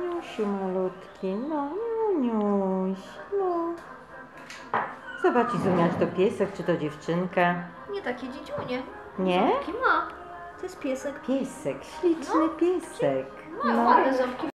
Niusiu malutki, no, Niuniuś, no. Zobacz, Izunia, czy to piesek, czy to dziewczynka. Nie takie dzidziunie. Nie? Ząbki ma. To jest piesek. Piesek, śliczny no, piesek. Ma no. ładne ząbki.